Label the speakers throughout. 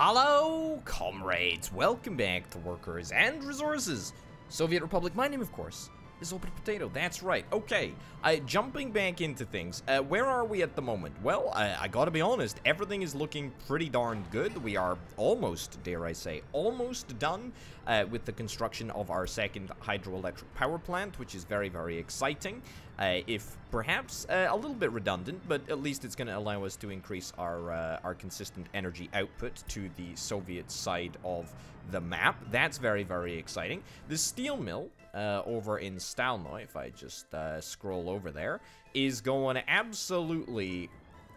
Speaker 1: Hello, comrades. Welcome back to Workers and Resources. Soviet Republic, my name, of course, is Orbital Potato. That's right. Okay, uh, jumping back into things. Uh, where are we at the moment? Well, I, I gotta be honest, everything is looking pretty darn good. We are almost, dare I say, almost done uh, with the construction of our second hydroelectric power plant, which is very, very exciting. Uh, if perhaps uh, a little bit redundant, but at least it's going to allow us to increase our uh, our consistent energy output to the Soviet side of the map. That's very, very exciting. The steel mill uh, over in Stalnoy, if I just uh, scroll over there, is going absolutely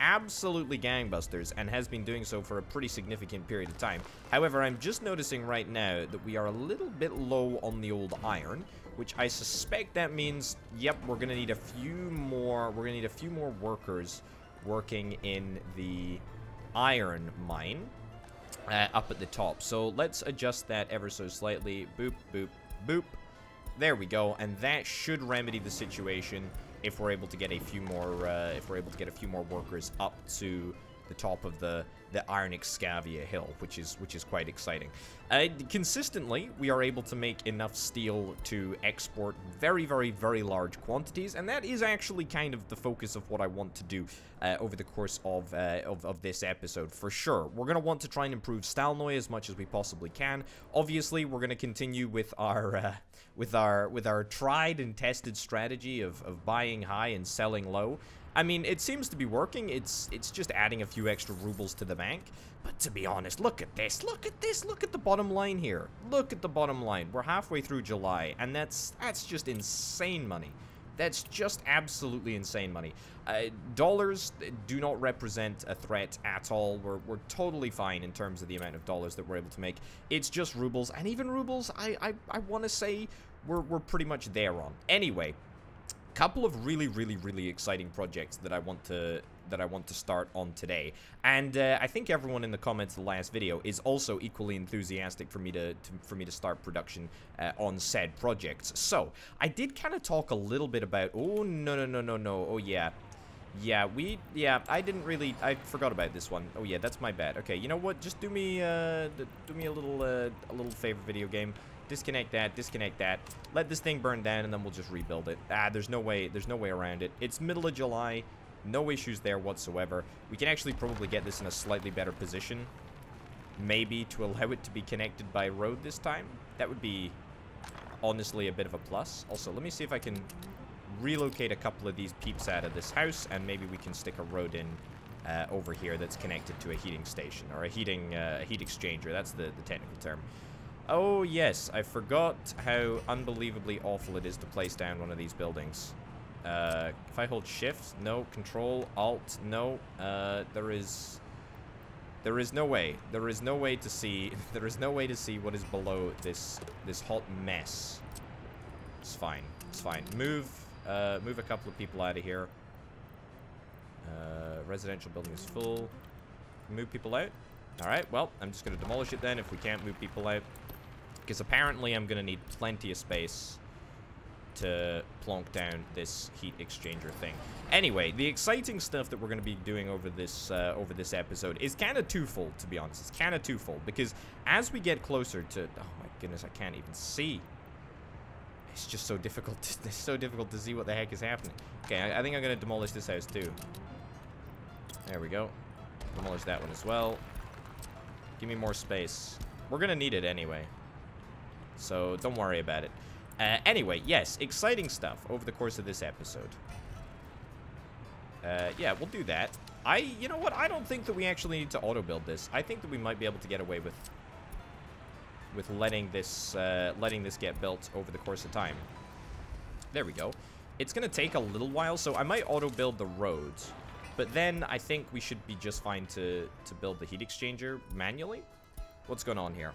Speaker 1: absolutely gangbusters and has been doing so for a pretty significant period of time. However, I'm just noticing right now that we are a little bit low on the old iron, which I suspect that means, yep, we're going to need a few more, we're going to need a few more workers working in the iron mine uh, up at the top. So let's adjust that ever so slightly. Boop, boop, boop. There we go, and that should remedy the situation if we're able to get a few more, uh, if we're able to get a few more workers up to the top of the the Iron Excavia hill, which is which is quite exciting. Uh, consistently, we are able to make enough steel to export very, very, very large quantities, and that is actually kind of the focus of what I want to do uh, over the course of, uh, of, of this episode, for sure. We're going to want to try and improve Stalnoy as much as we possibly can. Obviously, we're going to continue with our uh, with our with our tried and tested strategy of, of buying high and selling low. I mean, it seems to be working. It's it's just adding a few extra rubles to the bank. But to be honest, look at this. Look at this. Look at the bottom line here. Look at the bottom line. We're halfway through July, and that's that's just insane money. That's just absolutely insane money. Uh, dollars do not represent a threat at all. We're, we're totally fine in terms of the amount of dollars that we're able to make. It's just rubles, and even rubles, I, I, I want to say we're, we're pretty much there on. Anyway, couple of really, really, really exciting projects that I want to that I want to start on today. And uh, I think everyone in the comments of the last video is also equally enthusiastic for me to, to for me to start production uh, on said projects. So I did kind of talk a little bit about. Oh no no no no no. Oh yeah. Yeah, we, yeah, I didn't really, I forgot about this one. Oh yeah, that's my bad. Okay, you know what, just do me, uh, do me a little, uh, a little favor video game. Disconnect that, disconnect that. Let this thing burn down, and then we'll just rebuild it. Ah, there's no way, there's no way around it. It's middle of July. No issues there whatsoever. We can actually probably get this in a slightly better position. Maybe to allow it to be connected by road this time. That would be honestly a bit of a plus. Also, let me see if I can relocate a couple of these peeps out of this house, and maybe we can stick a road in uh, over here that's connected to a heating station, or a heating uh, heat exchanger. That's the, the technical term. Oh, yes, I forgot how unbelievably awful it is to place down one of these buildings. Uh, if I hold shift, no. Control, alt, no. Uh, there is... There is no way. There is no way to see... There is no way to see what is below this this hot mess. It's fine. It's fine. Move, uh, move a couple of people out of here. Uh, residential building is full. Move people out. Alright, well, I'm just going to demolish it then if we can't move people out. Because apparently I'm going to need plenty of space to plonk down this heat exchanger thing. Anyway, the exciting stuff that we're going to be doing over this uh, over this episode is kind of twofold, to be honest. It's kind of twofold because as we get closer to... Oh my goodness, I can't even see. It's just so difficult. To, it's so difficult to see what the heck is happening. Okay, I, I think I'm going to demolish this house too. There we go. Demolish that one as well. Give me more space. We're going to need it anyway so don't worry about it. Uh, anyway, yes, exciting stuff over the course of this episode. Uh, yeah, we'll do that. I, you know what, I don't think that we actually need to auto-build this. I think that we might be able to get away with with letting this, uh, letting this get built over the course of time. There we go. It's going to take a little while, so I might auto-build the roads. But then I think we should be just fine to, to build the heat exchanger manually. What's going on here?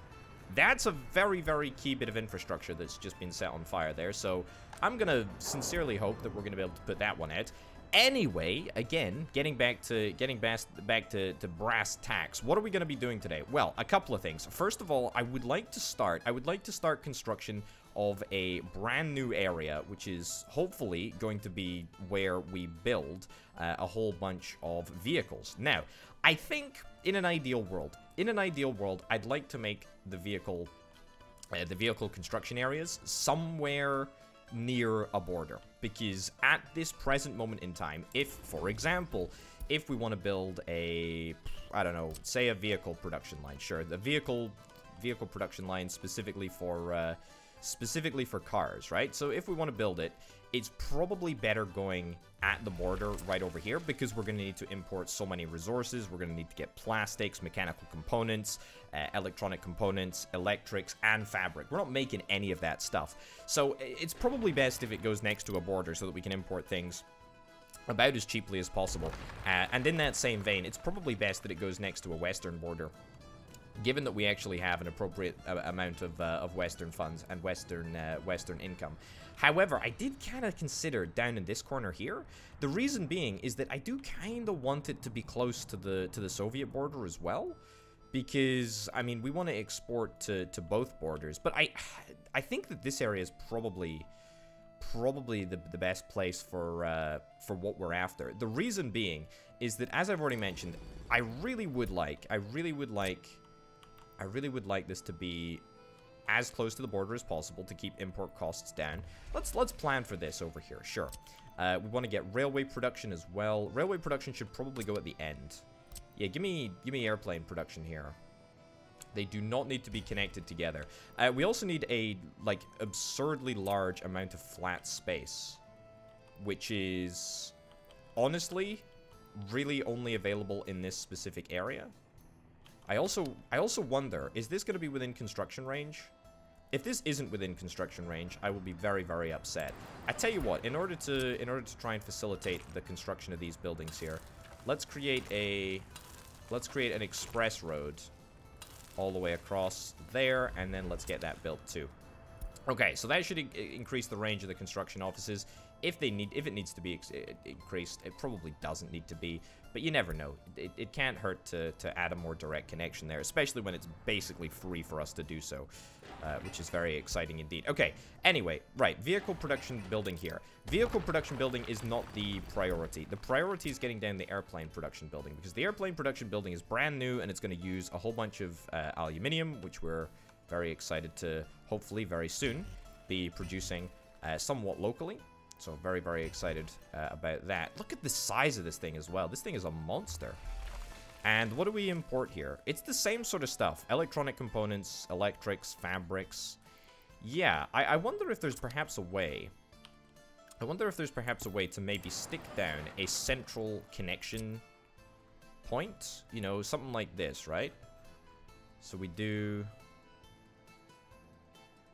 Speaker 1: That's a very, very key bit of infrastructure that's just been set on fire there. So I'm going to sincerely hope that we're going to be able to put that one out. Anyway, again, getting back to getting back, back to, to brass tacks, what are we going to be doing today? Well, a couple of things. First of all, I would like to start, I would like to start construction of a brand new area, which is hopefully going to be where we build uh, a whole bunch of vehicles. Now, I think in an ideal world, in an ideal world, I'd like to make the vehicle, uh, the vehicle construction areas somewhere near a border. Because at this present moment in time, if, for example, if we want to build a, I don't know, say a vehicle production line, sure, the vehicle vehicle production line specifically for uh, specifically for cars, right? So if we want to build it, it's probably better going at the border right over here because we're going to need to import so many resources. We're going to need to get plastics, mechanical components, uh, electronic components, electrics, and fabric. We're not making any of that stuff. So it's probably best if it goes next to a border so that we can import things about as cheaply as possible. Uh, and in that same vein, it's probably best that it goes next to a western border given that we actually have an appropriate uh, amount of, uh, of Western funds and Western uh, Western income. However, I did kind of consider down in this corner here. The reason being is that I do kind of want it to be close to the to the Soviet border as well, because I mean we want to export to to both borders. But I I think that this area is probably probably the, the best place for uh, for what we're after. The reason being is that as I've already mentioned, I really would like I really would like I really would like this to be as close to the border as possible to keep import costs down. Let's let's plan for this over here, sure. Uh, we want to get railway production as well. Railway production should probably go at the end. Yeah, give me give me airplane production here. They do not need to be connected together. Uh, we also need a, like, absurdly large amount of flat space. Which is, honestly, really only available in this specific area. I also I also wonder, is this going to be within construction range? If this isn't within construction range, I will be very, very upset. I tell you what, in order to in order to try and facilitate the construction of these buildings here, let's create a let's create an express road all the way across there, and then let's get that built too. Okay, so that should increase the range of the construction offices. If they need, if it needs to be increased, it probably doesn't need to be, but you never know. It, it can't hurt to, to add a more direct connection there, especially when it's basically free for us to do so, uh, which is very exciting indeed. Okay, anyway, right, vehicle production building here. Vehicle production building is not the priority. The priority is getting down the airplane production building, because the airplane production building is brand new, and it's going to use a whole bunch of uh, aluminium, which we're very excited to, hopefully very soon, be producing uh, somewhat locally. So very, very excited uh, about that. Look at the size of this thing as well. This thing is a monster. And what do we import here? It's the same sort of stuff. Electronic components, electrics, fabrics. Yeah, I, I wonder if there's perhaps a way... I wonder if there's perhaps a way to maybe stick down a central connection point. You know, something like this, right? So we do...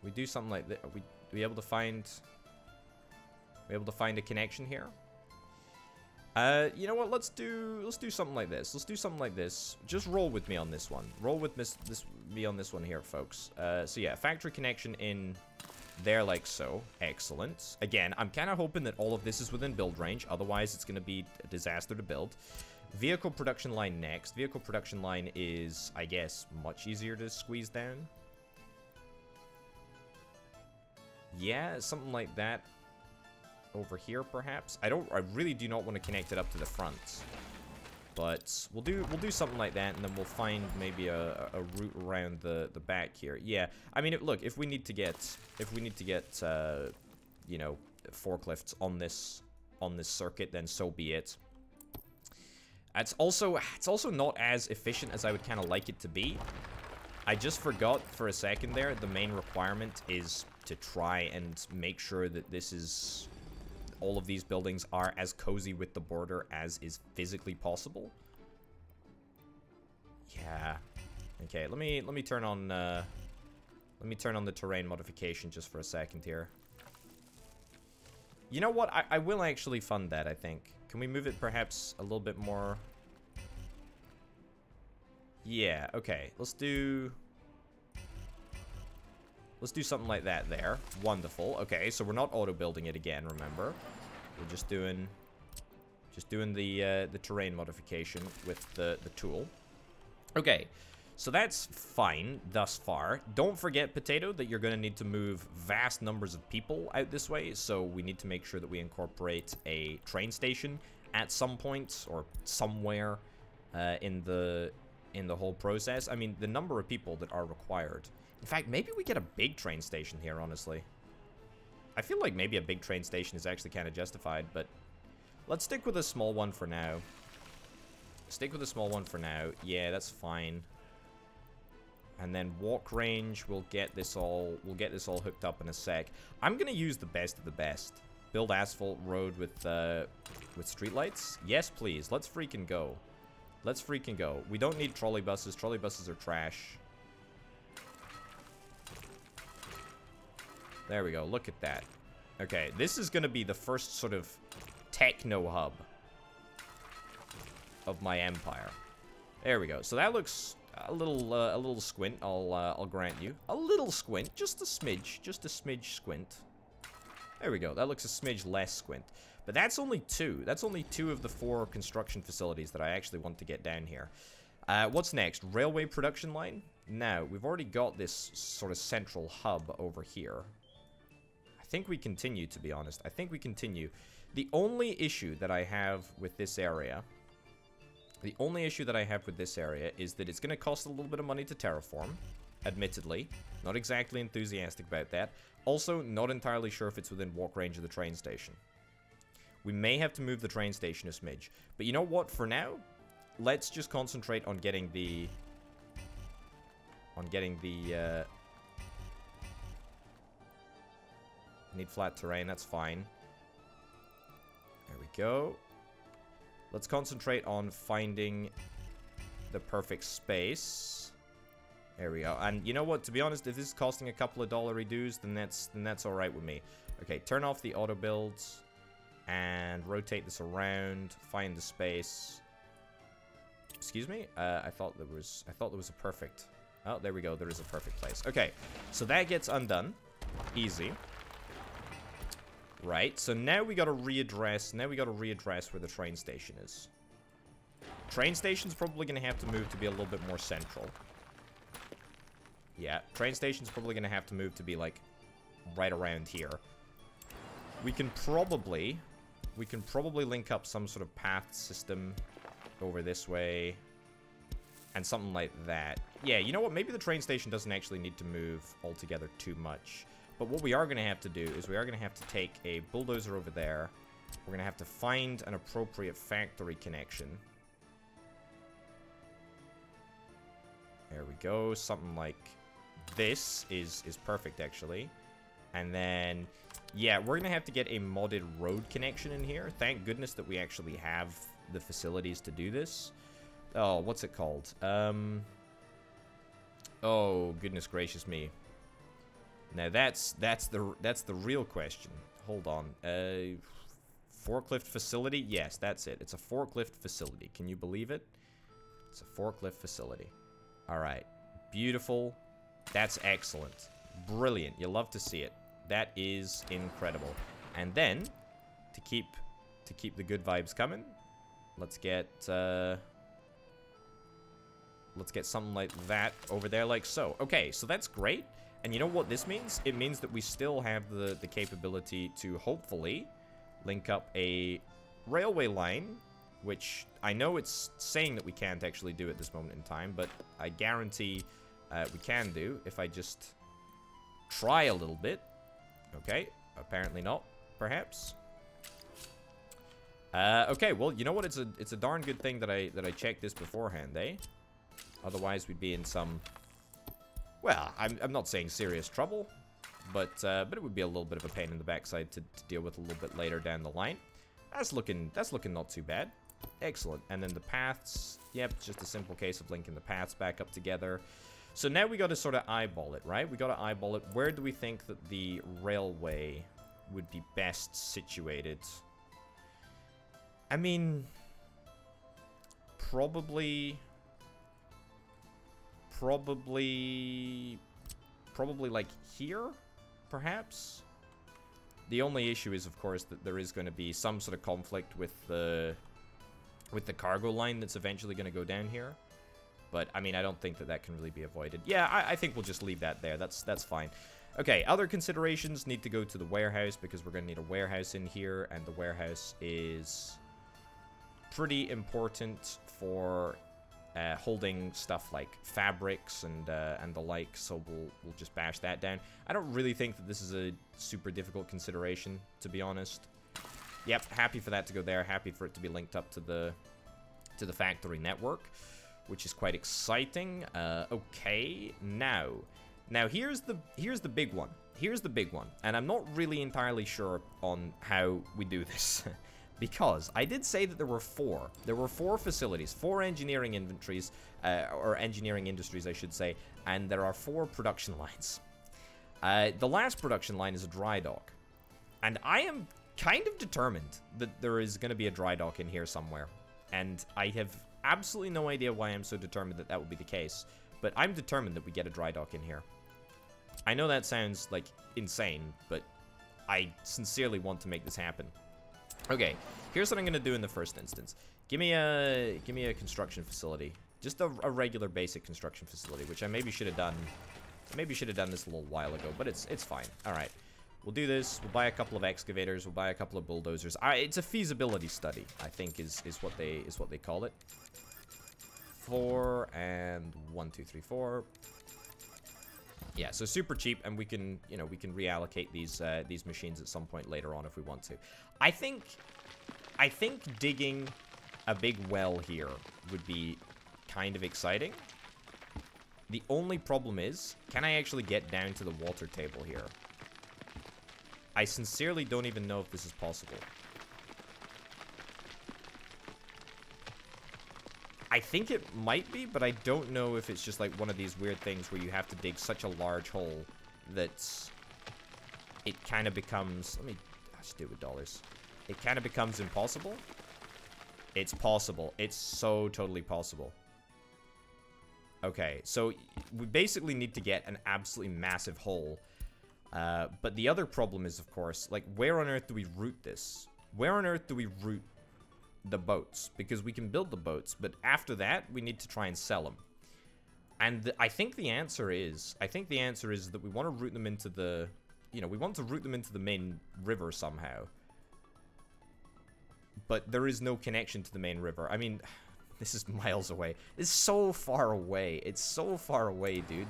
Speaker 1: We do something like that. We, are we able to find... Able to find a connection here. Uh, you know what? Let's do let's do something like this. Let's do something like this. Just roll with me on this one. Roll with this this me on this one here, folks. Uh, so yeah, factory connection in there like so. Excellent. Again, I'm kind of hoping that all of this is within build range. Otherwise, it's going to be a disaster to build. Vehicle production line next. Vehicle production line is, I guess, much easier to squeeze down. Yeah, something like that over here, perhaps. I don't. I really do not want to connect it up to the front. But we'll do we'll do something like that, and then we'll find maybe a, a route around the the back here. Yeah, I mean, look, if we need to get if we need to get uh, you know forklifts on this on this circuit, then so be it. It's also it's also not as efficient as I would kind of like it to be. I just forgot for a second there, the main requirement is to try and make sure that this is all of these buildings are as cozy with the border as is physically possible. Yeah. Okay, let me let me turn on uh, let me turn on the terrain modification just for a second here. You know what? I, I will actually fund that, I think. Can we move it perhaps a little bit more? Yeah, okay. Let's do... Let's do something like that there. Wonderful. Okay, so we're not auto-building it again, remember. We're just doing... Just doing the uh, the terrain modification with the, the tool. Okay, so that's fine thus far. Don't forget, Potato, that you're going to need to move vast numbers of people out this way, so we need to make sure that we incorporate a train station at some point, or somewhere uh, in the in the whole process. I mean, the number of people that are required. In fact, maybe we get a big train station here, honestly. I feel like maybe a big train station is actually kind of justified, but let's stick with a small one for now. Stick with a small one for now. Yeah, that's fine. And then walk range, we'll get this all we'll get this all hooked up in a sec. I'm gonna use the best of the best. Build asphalt road with uh with streetlights? Yes, please. Let's freaking go. Let's freaking go. We don't need trolley buses. Trolley buses are trash. There we go. Look at that. Okay, this is going to be the first sort of techno hub of my empire. There we go. So that looks a little uh, a little squint. I'll uh, I'll grant you a little squint, just a smidge, just a smidge squint. There we go. That looks a smidge less squint. But that's only two. That's only two of the four construction facilities that I actually want to get down here. Uh, what's next? Railway production line? Now, we've already got this sort of central hub over here think we continue, to be honest. I think we continue. The only issue that I have with this area... The only issue that I have with this area is that it's going to cost a little bit of money to terraform. Admittedly. Not exactly enthusiastic about that. Also, not entirely sure if it's within walk range of the train station. We may have to move the train station a smidge. But you know what? For now, let's just concentrate on getting the... On getting the... Uh, Need flat terrain, that's fine. There we go. Let's concentrate on finding the perfect space. There we go. And you know what? To be honest, if this is costing a couple of dollary dues, then that's then that's all right with me. Okay, turn off the auto builds and rotate this around. Find the space. Excuse me. Uh, I thought there was I thought there was a perfect. Oh, there we go. There is a perfect place. Okay, so that gets undone. Easy. Right, so now we gotta readdress, now we gotta readdress where the train station is. Train station's probably gonna have to move to be a little bit more central. Yeah, train station's probably gonna have to move to be, like, right around here. We can probably, we can probably link up some sort of path system over this way. And something like that. Yeah, you know what? Maybe the train station doesn't actually need to move altogether too much. But what we are going to have to do is we are going to have to take a bulldozer over there. We're going to have to find an appropriate factory connection. There we go. Something like this is, is perfect, actually. And then, yeah, we're going to have to get a modded road connection in here. Thank goodness that we actually have the facilities to do this. Oh, what's it called? Um... Oh, goodness gracious me. Now that's that's the that's the real question. Hold on. Uh, forklift facility? Yes, that's it. It's a forklift facility. Can you believe it? It's a forklift facility. All right. Beautiful. That's excellent. Brilliant. You love to see it. That is incredible. And then to keep to keep the good vibes coming, let's get uh let's get something like that over there like so. Okay, so that's great. And you know what this means? It means that we still have the, the capability to hopefully link up a railway line, which I know it's saying that we can't actually do at this moment in time, but I guarantee uh, we can do if I just try a little bit. Okay, apparently not, perhaps. Uh, okay, well, you know what? It's a it's a darn good thing that I that I checked this beforehand, eh? Otherwise, we'd be in some well, I'm, I'm not saying serious trouble, but uh, but it would be a little bit of a pain in the backside to, to deal with a little bit later down the line. That's looking that's looking not too bad. Excellent. And then the paths, yep, just a simple case of linking the paths back up together. So now we got to sort of eyeball it, right? We got to eyeball it. Where do we think that the railway would be best situated? I mean, probably probably... Probably, like, here? Perhaps? The only issue is, of course, that there is going to be some sort of conflict with the... With the cargo line that's eventually going to go down here. But, I mean, I don't think that that can really be avoided. Yeah, I, I think we'll just leave that there. That's, that's fine. Okay, other considerations need to go to the warehouse because we're going to need a warehouse in here. And the warehouse is pretty important for uh, holding stuff like fabrics and uh, and the like. So we'll we'll just bash that down. I don't really think that this is a super difficult consideration, to be honest. Yep, happy for that to go there. Happy for it to be linked up to the to the factory network, which is quite exciting. Uh, okay, now, now here's the here's the big one. Here's the big one, and I'm not really entirely sure on how we do this. because I did say that there were four. There were four facilities, four engineering inventories, uh, or engineering industries, I should say, and there are four production lines. Uh, the last production line is a dry dock, and I am kind of determined that there is going to be a dry dock in here somewhere, and I have absolutely no idea why I'm so determined that that would be the case, but I'm determined that we get a dry dock in here. I know that sounds like insane, but I sincerely want to make this happen. Okay, here's what I'm gonna do in the first instance. Give me a give me a construction facility, just a, a regular basic construction facility, which I maybe should have done. Maybe should have done this a little while ago, but it's it's fine. All right, we'll do this. We'll buy a couple of excavators. We'll buy a couple of bulldozers. I, it's a feasibility study, I think, is is what they is what they call it. Four and one, two, three, four. Yeah, so super cheap, and we can, you know, we can reallocate these uh, these machines at some point later on if we want to. I think, I think digging a big well here would be kind of exciting. The only problem is, can I actually get down to the water table here? I sincerely don't even know if this is possible. I think it might be, but I don't know if it's just like one of these weird things where you have to dig such a large hole that it kind of becomes... Let me just do it with dollars. It kind of becomes impossible. It's possible. It's so totally possible. Okay, so we basically need to get an absolutely massive hole. Uh, but the other problem is, of course, like, where on earth do we root this? Where on earth do we route the boats because we can build the boats, but after that, we need to try and sell them. And the, I think the answer is, I think the answer is that we want to route them into the, you know, we want to route them into the main river somehow. But there is no connection to the main river. I mean, this is miles away. It's so far away. It's so far away, dude.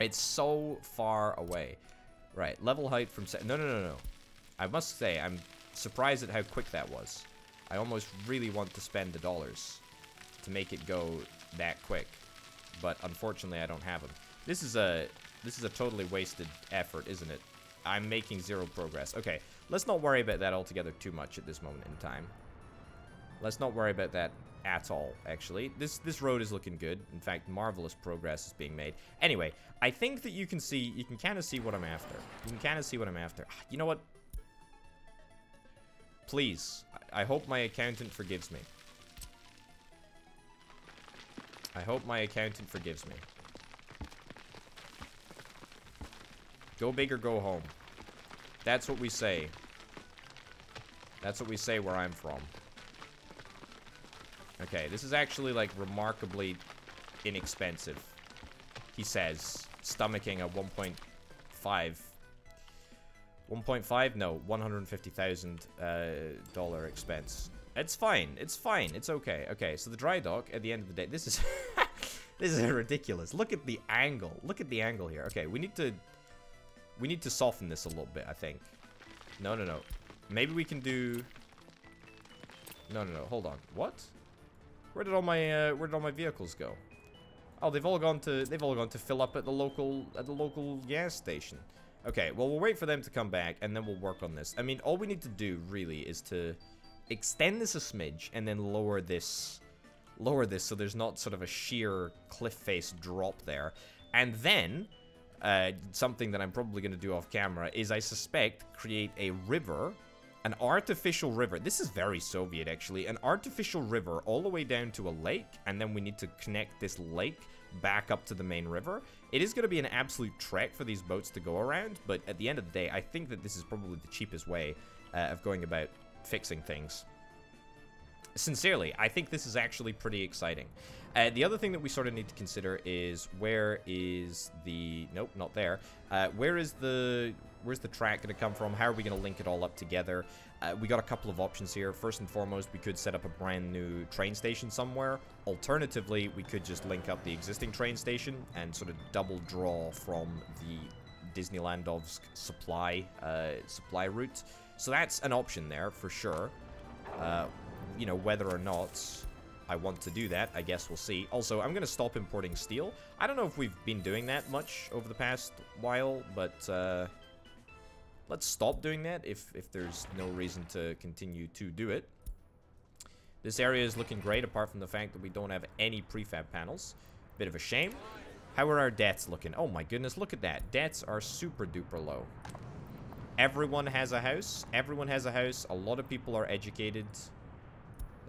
Speaker 1: It's so far away. Right, level height from... Set no, no, no, no. I must say, I'm surprised at how quick that was. I almost really want to spend the dollars to make it go that quick. But unfortunately, I don't have them. This is a this is a totally wasted effort, isn't it? I'm making zero progress. Okay, let's not worry about that altogether too much at this moment in time. Let's not worry about that at all, actually. This this road is looking good. In fact, marvelous progress is being made. Anyway, I think that you can see, you can kind of see what I'm after. You can kind of see what I'm after. Ah, you know what? Please, I hope my accountant forgives me. I hope my accountant forgives me. Go big or go home. That's what we say. That's what we say where I'm from. Okay, this is actually, like, remarkably inexpensive. He says, stomaching a 1.5 1.5? No, $150,000 uh, dollar expense. It's fine. It's fine. It's okay. Okay, so the dry dock, at the end of the day, this is... this is ridiculous. Look at the angle. Look at the angle here. Okay, we need to... We need to soften this a little bit, I think. No, no, no. Maybe we can do... No, no, no. Hold on. What? Where did all my uh, where did all my vehicles go? Oh, they've all gone to they've all gone to fill up at the local at the local gas station. Okay, well, we'll wait for them to come back, and then we'll work on this. I mean, all we need to do, really, is to extend this a smidge, and then lower this... Lower this so there's not sort of a sheer cliff face drop there. And then, uh, something that I'm probably going to do off camera is, I suspect, create a river an artificial river. This is very Soviet, actually. An artificial river all the way down to a lake, and then we need to connect this lake back up to the main river. It is going to be an absolute trek for these boats to go around, but at the end of the day, I think that this is probably the cheapest way uh, of going about fixing things. Sincerely, I think this is actually pretty exciting. Uh, the other thing that we sort of need to consider is where is the... Nope, not there. Uh, where is the... Where's the track going to come from? How are we going to link it all up together? Uh, we got a couple of options here. First and foremost, we could set up a brand new train station somewhere. Alternatively, we could just link up the existing train station and sort of double draw from the Disneylandovsk supply uh, supply route. So that's an option there for sure. Uh, you know, whether or not I want to do that, I guess we'll see. Also, I'm going to stop importing steel. I don't know if we've been doing that much over the past while, but uh, let's stop doing that if, if there's no reason to continue to do it. This area is looking great, apart from the fact that we don't have any prefab panels. Bit of a shame. How are our debts looking? Oh my goodness, look at that. Debts are super duper low. Everyone has a house. Everyone has a house. A lot of people are educated.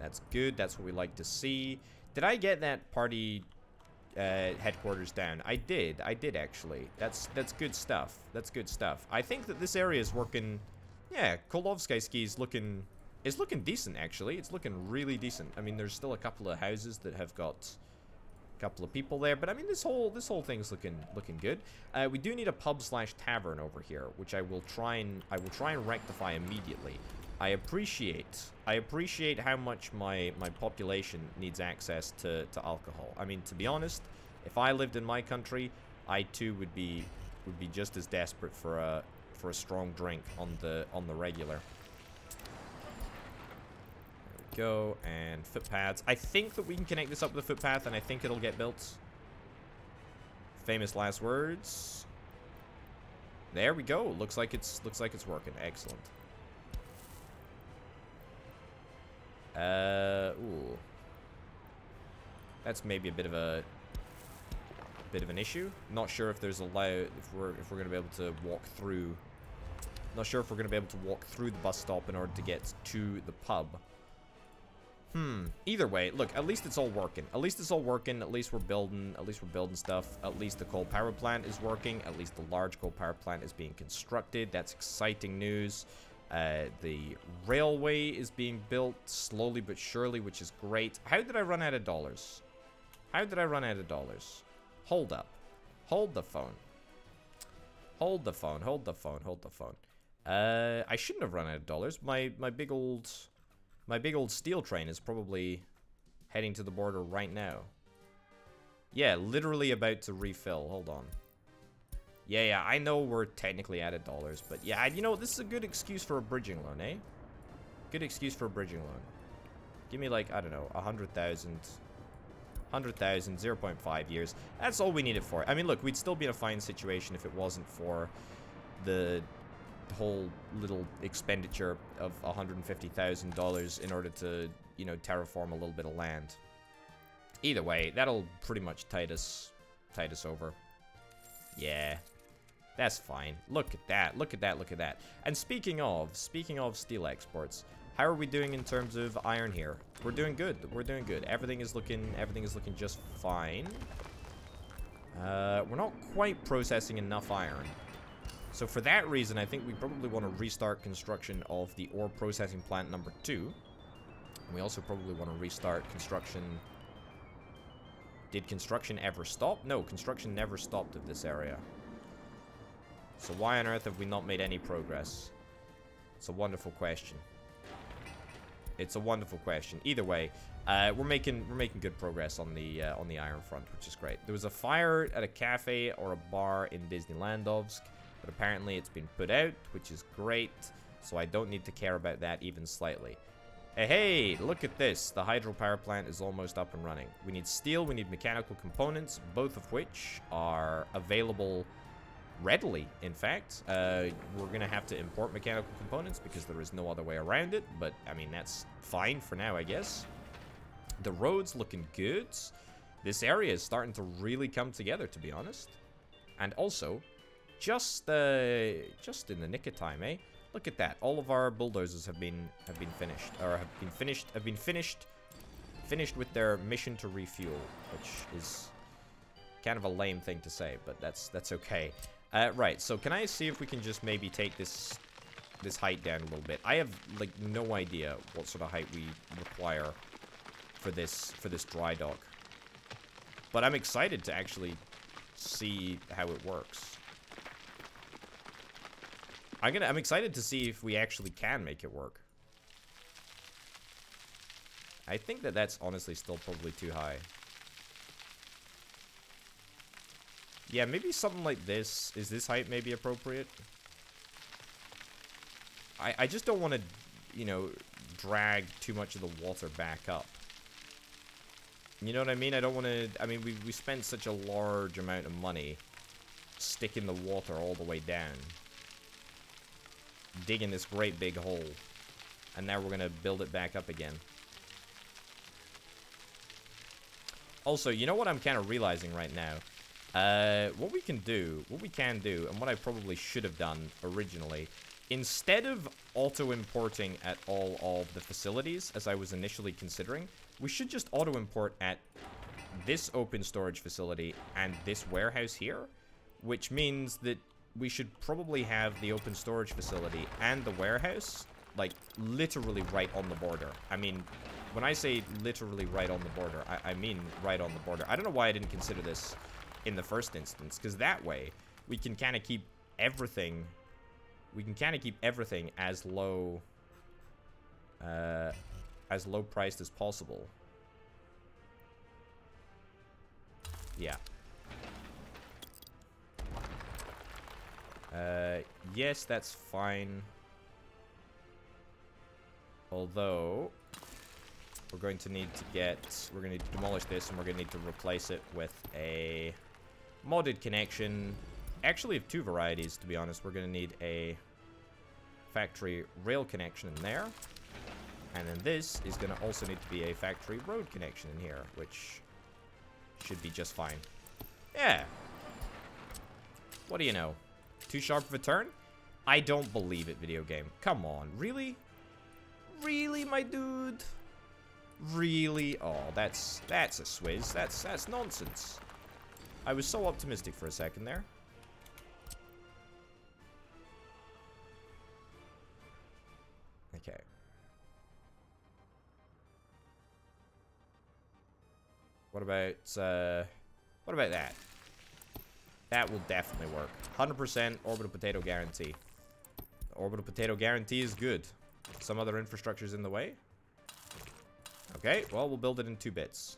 Speaker 1: That's good. That's what we like to see. Did I get that party uh, headquarters down? I did. I did, actually. That's that's good stuff. That's good stuff. I think that this area is working... Yeah, Kolovsky is looking... Is looking decent, actually. It's looking really decent. I mean, there's still a couple of houses that have got a couple of people there, but I mean, this whole this whole thing's looking looking good. Uh, we do need a pub slash tavern over here, which I will try and I will try and rectify immediately. I appreciate I appreciate how much my my population needs access to to alcohol. I mean, to be honest, if I lived in my country, I too would be would be just as desperate for a for a strong drink on the on the regular. There we go, and footpaths. I think that we can connect this up with a footpath, and I think it'll get built. Famous last words. There we go. Looks like it's looks like it's working. Excellent. Uh, ooh. That's maybe a bit of a bit of an issue. Not sure if there's a if we're if we're gonna be able to walk through. Not sure if we're gonna be able to walk through the bus stop in order to get to the pub. Hmm. Either way, look, at least it's all working. At least it's all working. At least we're building. At least we're building stuff. At least the coal power plant is working. At least the large coal power plant is being constructed. That's exciting news. Uh, the railway is being built slowly but surely, which is great. How did I run out of dollars? How did I run out of dollars? Hold up. Hold the phone. Hold the phone. Hold the phone. Hold the phone. Uh, I shouldn't have run out of dollars. My my big old my big old steel train is probably heading to the border right now. Yeah, literally about to refill. Hold on. Yeah, yeah, I know we're technically out of dollars, but yeah, you know, this is a good excuse for a bridging loan, eh? Good excuse for a bridging loan. Give me like, I don't know, 100,000. 100,000, 0.5 years. That's all we need it for. I mean, look, we'd still be in a fine situation if it wasn't for the whole little expenditure of $150,000 in order to, you know, terraform a little bit of land. Either way, that'll pretty much tide us, tide us over. Yeah, that's fine. Look at that. Look at that. Look at that. And speaking of, speaking of steel exports, how are we doing in terms of iron here? We're doing good. We're doing good. Everything is looking everything is looking just fine. Uh, we're not quite processing enough iron. So for that reason, I think we probably want to restart construction of the ore processing plant number two. And we also probably want to restart construction... Did construction ever stop? No, construction never stopped of this area. So why on earth have we not made any progress? It's a wonderful question. It's a wonderful question. Either way, uh, we're making we're making good progress on the uh, on the iron front, which is great. There was a fire at a cafe or a bar in Disneylandovsk, but apparently it's been put out, which is great. So I don't need to care about that even slightly. Hey, hey, look at this. The hydropower plant is almost up and running. We need steel, we need mechanical components, both of which are available readily, in fact. Uh, we're going to have to import mechanical components because there is no other way around it, but, I mean, that's fine for now, I guess. The road's looking good. This area is starting to really come together, to be honest. And also, just uh, just in the nick of time, eh? Look at that. All of our bulldozers have been have been finished, or have been finished, have been finished, finished with their mission to refuel, which is kind of a lame thing to say, but that's that's okay. Uh, right, so can I see if we can just maybe take this this height down a little bit. I have like no idea what sort of height we require for this for this dry dock. But I'm excited to actually see how it works. I'm gonna I'm excited to see if we actually can make it work. I think that that's honestly still probably too high. Yeah, maybe something like this. Is this height maybe appropriate? I, I just don't want to, you know, drag too much of the water back up. You know what I mean? I don't want to... I mean, we, we spent such a large amount of money sticking the water all the way down. Digging this great big hole. And now we're going to build it back up again. Also, you know what I'm kind of realizing right now? Uh, what we can do, what we can do, and what I probably should have done originally, instead of auto-importing at all of the facilities, as I was initially considering, we should just auto-import at this open storage facility and this warehouse here, which means that we should probably have the open storage facility and the warehouse, like, literally right on the border. I mean, when I say literally right on the border, I, I mean right on the border. I don't know why I didn't consider this in the first instance, because that way we can kind of keep everything, we can kind of keep everything as low, uh, as low priced as possible. Yeah. Uh, yes, that's fine. Although, we're going to need to get, we're going to demolish this and we're going to need to replace it with a modded connection. Actually, of two varieties, to be honest. We're going to need a factory rail connection in there. And then this is going to also need to be a factory road connection in here, which should be just fine. Yeah. What do you know? Too sharp of a turn? I don't believe it, video game. Come on, really? Really, my dude? Really? Oh, that's that's a swizz. That's that's nonsense. I was so optimistic for a second there. Okay. What about, uh, what about that? That will definitely work. 100% orbital potato guarantee. The orbital potato guarantee is good. Some other infrastructure's in the way. Okay, well, we'll build it in two bits.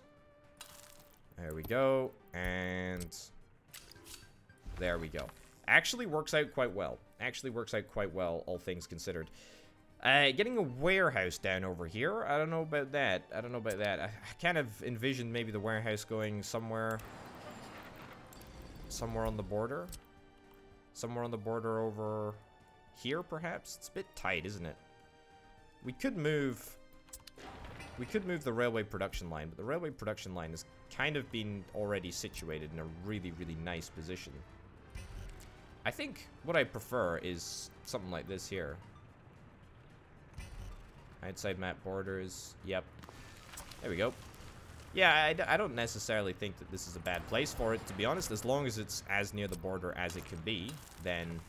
Speaker 1: There we go. And there we go. Actually works out quite well. Actually works out quite well, all things considered. Uh, getting a warehouse down over here. I don't know about that. I don't know about that. I, I kind of envisioned maybe the warehouse going somewhere... Somewhere on the border. Somewhere on the border over here, perhaps? It's a bit tight, isn't it? We could move... We could move the railway production line, but the railway production line has kind of been already situated in a really, really nice position. I think what I prefer is something like this here. Outside map borders. Yep. There we go. Yeah, I, I don't necessarily think that this is a bad place for it, to be honest. As long as it's as near the border as it can be, then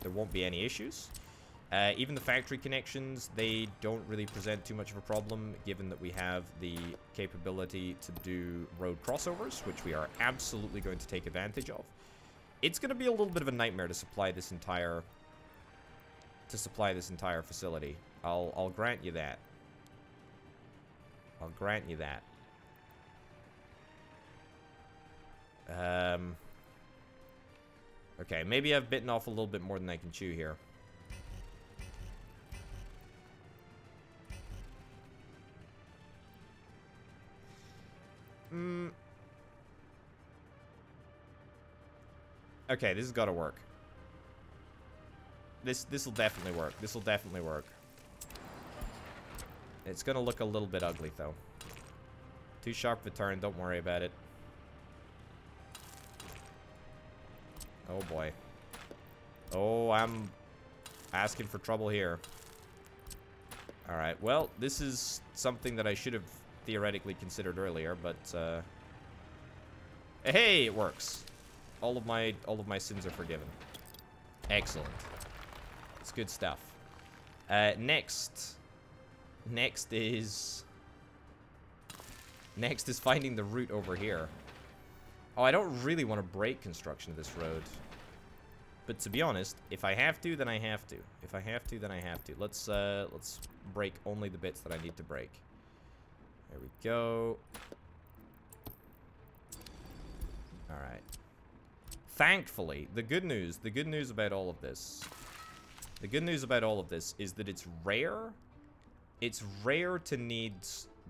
Speaker 1: there won't be any issues. Uh, even the factory connections, they don't really present too much of a problem, given that we have the capability to do road crossovers, which we are absolutely going to take advantage of. It's going to be a little bit of a nightmare to supply this entire to supply this entire facility. I'll I'll grant you that. I'll grant you that. Um. Okay, maybe I've bitten off a little bit more than I can chew here. Mm. Okay, this has got to work. This this will definitely work. This will definitely work. It's gonna look a little bit ugly though. Too sharp of a turn. Don't worry about it. Oh boy. Oh, I'm asking for trouble here. Alright, well, this is something that I should have theoretically considered earlier, but uh, hey, it works. All of my all of my sins are forgiven. Excellent. It's good stuff. Uh, next. Next is... Next is finding the route over here. Oh, I don't really want to break construction of this road. But to be honest, if I have to, then I have to. If I have to, then I have to. Let's, uh, let's break only the bits that I need to break. There we go. Alright. Thankfully, the good news, the good news about all of this, the good news about all of this is that it's rare, it's rare to need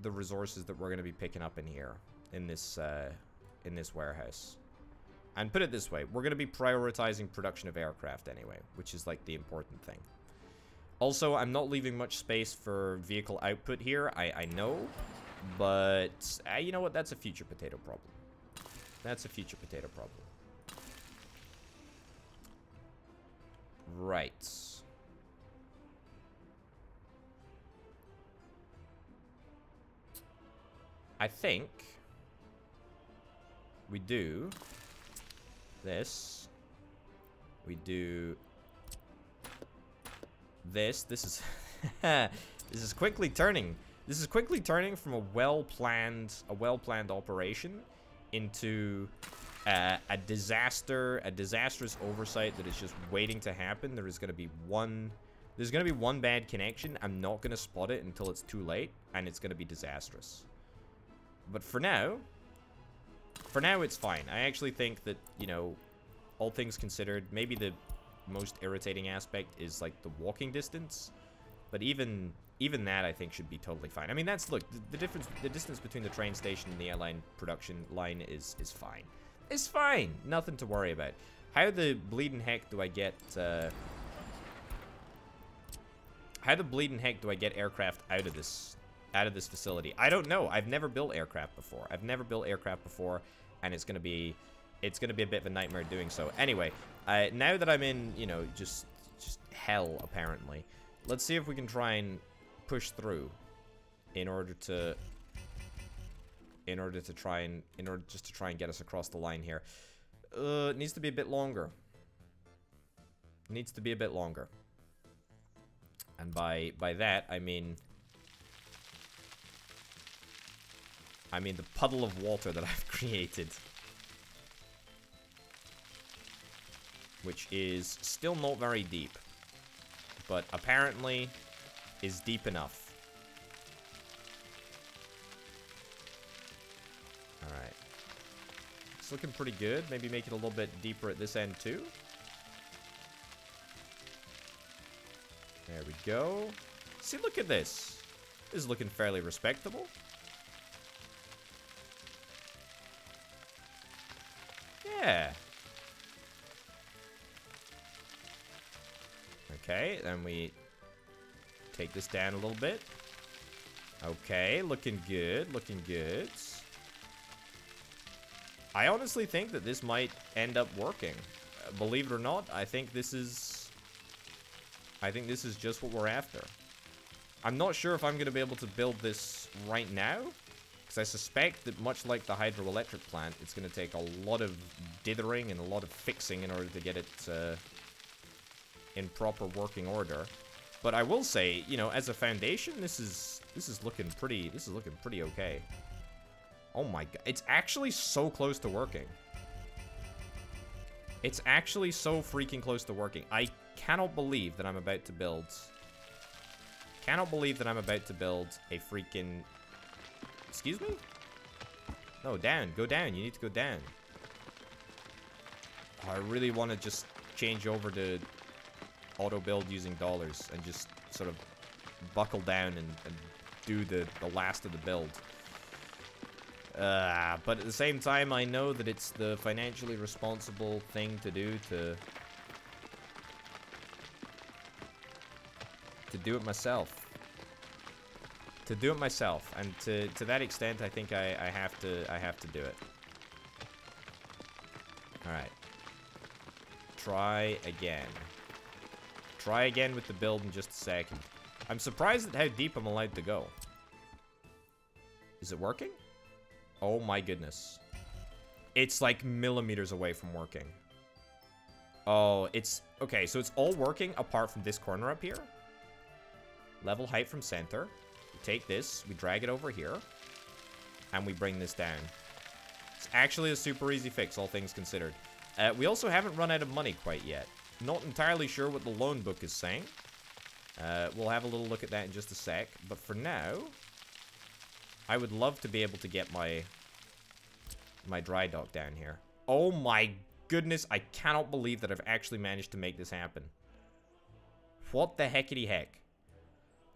Speaker 1: the resources that we're going to be picking up in here, in this, uh, in this warehouse. And put it this way, we're going to be prioritizing production of aircraft anyway, which is like the important thing. Also, I'm not leaving much space for vehicle output here, I, I know, but uh, you know what, that's a future potato problem. That's a future potato problem. Right. I think we do this. We do this. This is this is quickly turning. This is quickly turning from a well-planned a well-planned operation into uh, a disaster, a disastrous oversight that is just waiting to happen. There is going to be one, there's going to be one bad connection. I'm not going to spot it until it's too late, and it's going to be disastrous. But for now, for now it's fine. I actually think that, you know, all things considered, maybe the most irritating aspect is like the walking distance. But even even that I think should be totally fine. I mean, that's look the, the, difference, the distance between the train station and the airline production line is is fine. It's fine, nothing to worry about. How the bleeding heck do I get? Uh, how the bleeding heck do I get aircraft out of this out of this facility? I don't know. I've never built aircraft before. I've never built aircraft before, and it's gonna be it's gonna be a bit of a nightmare doing so. Anyway, uh, now that I'm in, you know, just just hell apparently. Let's see if we can try and push through in order to in order to try and in order just to try and get us across the line here. Uh, it needs to be a bit longer. Needs to be a bit longer. And by by that I mean I mean the puddle of water that I've created. Which is still not very deep. But apparently is deep enough. Alright. It's looking pretty good. Maybe make it a little bit deeper at this end too. There we go. See, look at this. This is looking fairly respectable. Yeah. Okay, then we take this down a little bit. Okay, looking good, looking good. I honestly think that this might end up working. Uh, believe it or not, I think this is... I think this is just what we're after. I'm not sure if I'm going to be able to build this right now. Because I suspect that much like the hydroelectric plant, it's going to take a lot of dithering and a lot of fixing in order to get it uh, in proper working order. But I will say, you know, as a foundation, this is this is looking pretty this is looking pretty okay. Oh my god. It's actually so close to working. It's actually so freaking close to working. I cannot believe that I'm about to build cannot believe that I'm about to build a freaking Excuse me? No, down. Go down. You need to go down. Oh, I really want to just change over to auto build using dollars and just sort of buckle down and, and do the, the last of the build. Uh, but at the same time, I know that it's the financially responsible thing to do to to do it myself. To do it myself, and to to that extent, I think I I have to I have to do it. All right. Try again. Try again with the build in just a second. I'm surprised at how deep I'm allowed to go. Is it working? Oh my goodness. It's like millimeters away from working. Oh, it's... Okay, so it's all working apart from this corner up here. Level height from center. We take this, we drag it over here, and we bring this down. It's actually a super easy fix, all things considered. Uh, we also haven't run out of money quite yet. Not entirely sure what the loan book is saying. Uh, we'll have a little look at that in just a sec. But for now, I would love to be able to get my my dry dock down here. Oh my goodness, I cannot believe that I've actually managed to make this happen. What the heckity heck?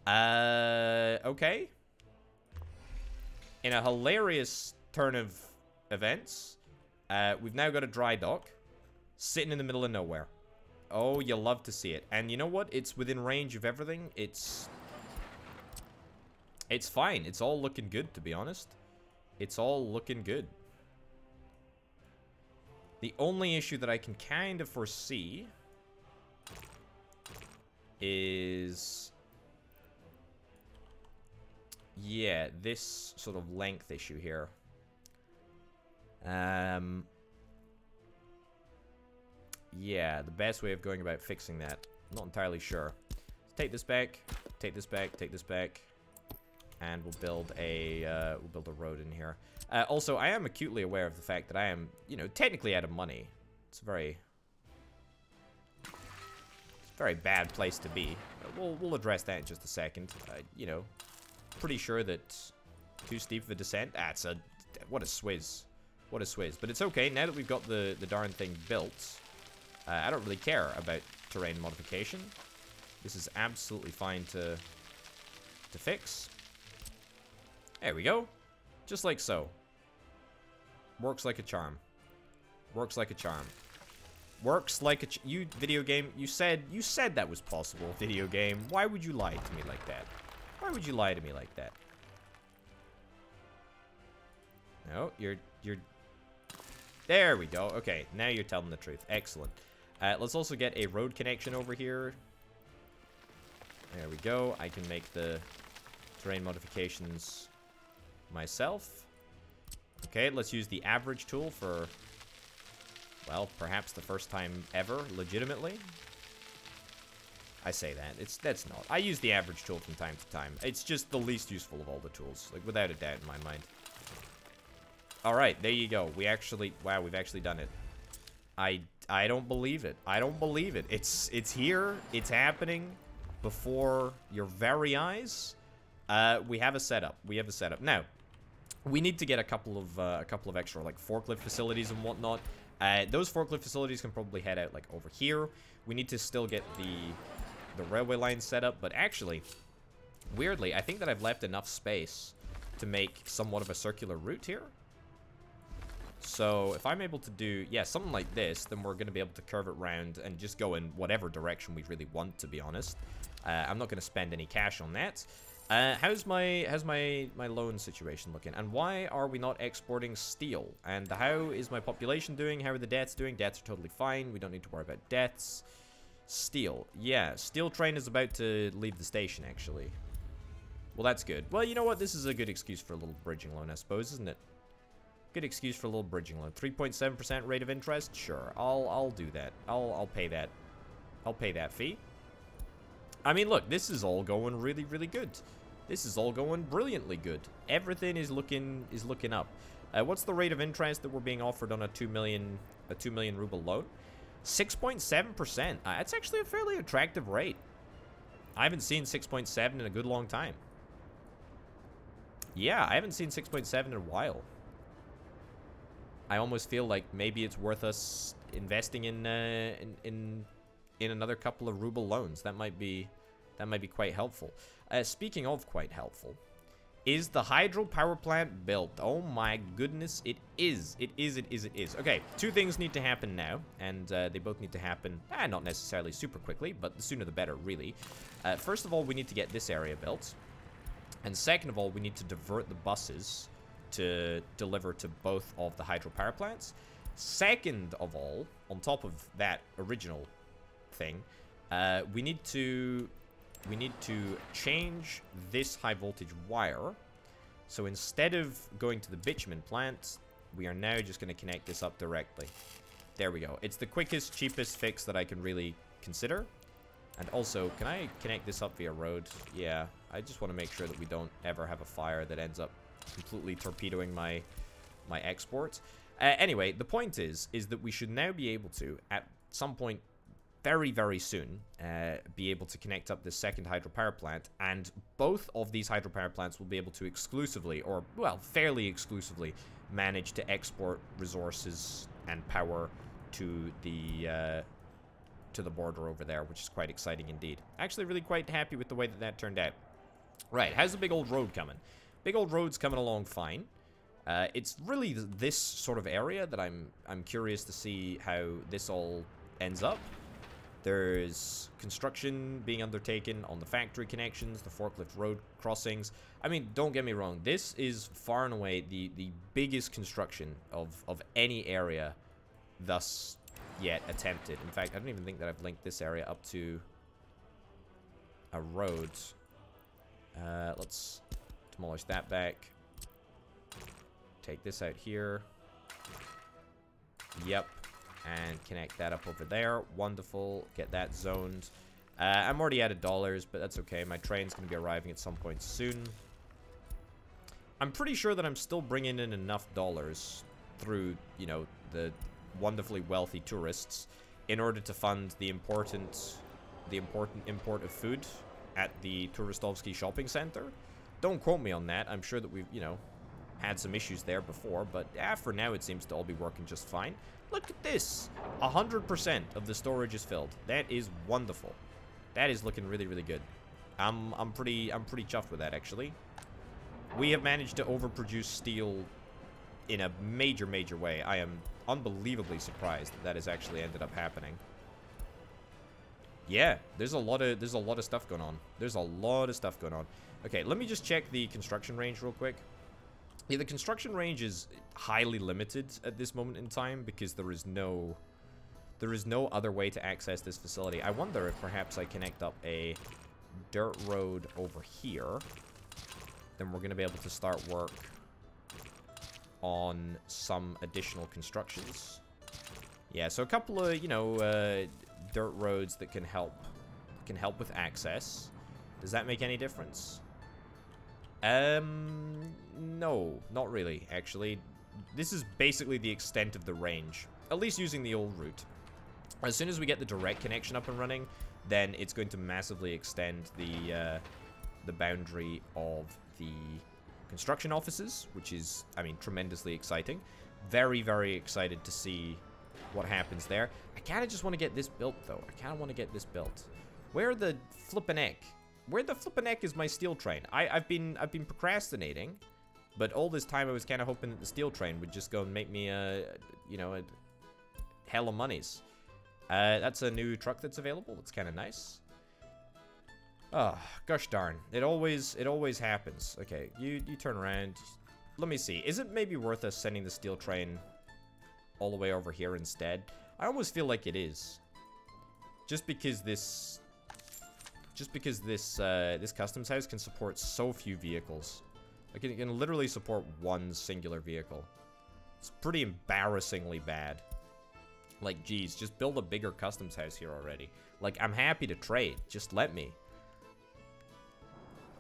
Speaker 1: Uh, okay. In a hilarious turn of events, uh, we've now got a dry dock sitting in the middle of nowhere. Oh, you'll love to see it. And you know what? It's within range of everything. It's... It's fine. It's all looking good, to be honest. It's all looking good. The only issue that I can kind of foresee is... Yeah, this sort of length issue here. Um, yeah, the best way of going about fixing that. Not entirely sure. Let's take this back, take this back, take this back, and we'll build a uh, we'll build a road in here. Uh, also, I am acutely aware of the fact that I am, you know, technically out of money. It's a very, very bad place to be. We'll we'll address that in just a second. Uh, you know, pretty sure that too steep of a descent. That's a what a swizz. What a swizz. But it's okay, now that we've got the, the darn thing built, uh, I don't really care about terrain modification. This is absolutely fine to, to fix. There we go. Just like so. Works like a charm. Works like a charm. Works like a you video game. You said you said that was possible. Video game. Why would you lie to me like that? Why would you lie to me like that? No, you're you're there we go. Okay, now you're telling the truth. Excellent. Uh, let's also get a road connection over here. There we go. I can make the terrain modifications myself. Okay, let's use the average tool for, well, perhaps the first time ever, legitimately. I say that. It's That's not. I use the average tool from time to time. It's just the least useful of all the tools, like, without a doubt in my mind. Alright, there you go. We actually... Wow, we've actually done it. I... I don't believe it. I don't believe it. It's it's here. It's happening before your very eyes. Uh, we have a setup. We have a setup. Now, we need to get a couple of uh, a couple of extra like forklift facilities and whatnot. Uh, those forklift facilities can probably head out like over here. We need to still get the the railway line set up, but actually, weirdly, I think that I've left enough space to make somewhat of a circular route here. So if I'm able to do, yeah, something like this, then we're going to be able to curve it around and just go in whatever direction we really want, to be honest. Uh, I'm not going to spend any cash on that. Uh, how's my how's my my loan situation looking? And why are we not exporting steel? And how is my population doing? How are the debts doing? Debts are totally fine. We don't need to worry about debts. Steel. Yeah, steel train is about to leave the station, actually. Well, that's good. Well, you know what? This is a good excuse for a little bridging loan, I suppose, isn't it? Good excuse for a little bridging loan. 3.7% rate of interest? Sure. I'll I'll do that. I'll I'll pay that. I'll pay that fee. I mean, look, this is all going really, really good. This is all going brilliantly good. Everything is looking is looking up. Uh, what's the rate of interest that we're being offered on a 2 million a 2 million ruble loan? 6.7%. Uh, that's actually a fairly attractive rate. I haven't seen 6.7 in a good long time. Yeah, I haven't seen 6.7 in a while. I almost feel like maybe it's worth us investing in, uh, in in in another couple of ruble loans. That might be that might be quite helpful. Uh, speaking of quite helpful, is the hydro power plant built? Oh my goodness, it is. It is, it is, it is. Okay, two things need to happen now, and uh, they both need to happen, eh, not necessarily super quickly, but the sooner the better, really. Uh, first of all, we need to get this area built. And second of all, we need to divert the buses to deliver to both of the hydropower plants. Second of all, on top of that original thing, uh, we need to we need to change this high voltage wire. So instead of going to the bitumen plant, we are now just going to connect this up directly. There we go. It's the quickest, cheapest fix that I can really consider. And also, can I connect this up via road? Yeah, I just want to make sure that we don't ever have a fire that ends up completely torpedoing my my exports. Uh, anyway, the point is, is that we should now be able to, at some point very, very soon, uh, be able to connect up this second hydropower plant, and both of these hydropower plants will be able to exclusively, or, well, fairly exclusively, manage to export resources and power to the, uh, to the border over there, which is quite exciting indeed. Actually, really quite happy with the way that that turned out. Right, how's the big old road coming? Big old road's coming along fine. Uh, it's really th this sort of area that I'm I'm curious to see how this all ends up. There's construction being undertaken on the factory connections, the forklift road crossings. I mean, don't get me wrong, this is far and away the, the biggest construction of, of any area thus yet attempted. In fact, I don't even think that I've linked this area up to a road. Uh, let's demolish that back. Take this out here. Yep. And connect that up over there. Wonderful. Get that zoned. Uh, I'm already out of dollars, but that's okay. My train's going to be arriving at some point soon. I'm pretty sure that I'm still bringing in enough dollars through, you know, the wonderfully wealthy tourists in order to fund the important the important import of food at the Turistovsky shopping center. Don't quote me on that. I'm sure that we've, you know, had some issues there before, but yeah, for now it seems to all be working just fine. Look at this. 100% of the storage is filled. That is wonderful. That is looking really, really good. I'm, I'm pretty, I'm pretty chuffed with that, actually. We have managed to overproduce steel in a major, major way. I am unbelievably surprised that that has actually ended up happening. Yeah, there's a lot of there's a lot of stuff going on. There's a lot of stuff going on. Okay, let me just check the construction range real quick. Yeah, the construction range is highly limited at this moment in time because there is no there is no other way to access this facility. I wonder if perhaps I connect up a dirt road over here. Then we're going to be able to start work on some additional constructions. Yeah, so a couple of, you know, uh, dirt roads that can help can help with access. Does that make any difference? Um, no, not really, actually. This is basically the extent of the range, at least using the old route. As soon as we get the direct connection up and running, then it's going to massively extend the, uh, the boundary of the construction offices, which is, I mean, tremendously exciting. Very, very excited to see what happens there. I kind of just want to get this built, though. I kind of want to get this built. Where the flippin' egg? Where the flippin' heck is my steel train? I, I've been I've been procrastinating, but all this time I was kind of hoping that the steel train would just go and make me a, you know, a hell of monies. Uh, that's a new truck that's available. It's kind of nice. Oh, gosh darn. It always it always happens. Okay, you you turn around. Let me see. Is it maybe worth us sending the steel train all the way over here instead? I almost feel like it is. Just because this just because this uh, this customs house can support so few vehicles. Like, it can literally support one singular vehicle. It's pretty embarrassingly bad. Like, geez, just build a bigger customs house here already. Like, I'm happy to trade. Just let me.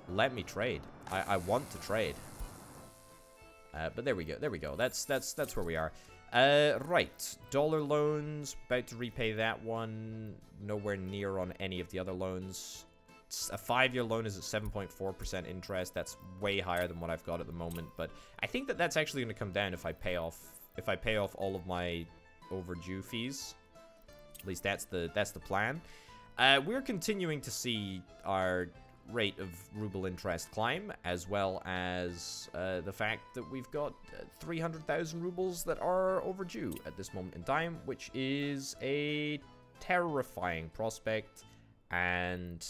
Speaker 1: Let me trade. I, I want to trade. Uh, but there we go. There we go. That's that's that's where we are. Uh, right. Dollar loans. About to repay that one. Nowhere near on any of the other loans. A five-year loan is at 7.4% interest. That's way higher than what I've got at the moment. But I think that that's actually going to come down if I pay off if I pay off all of my overdue fees. At least that's the that's the plan. Uh, we're continuing to see our rate of ruble interest climb, as well as uh, the fact that we've got uh, 300,000 rubles that are overdue at this moment in time, which is a terrifying prospect. And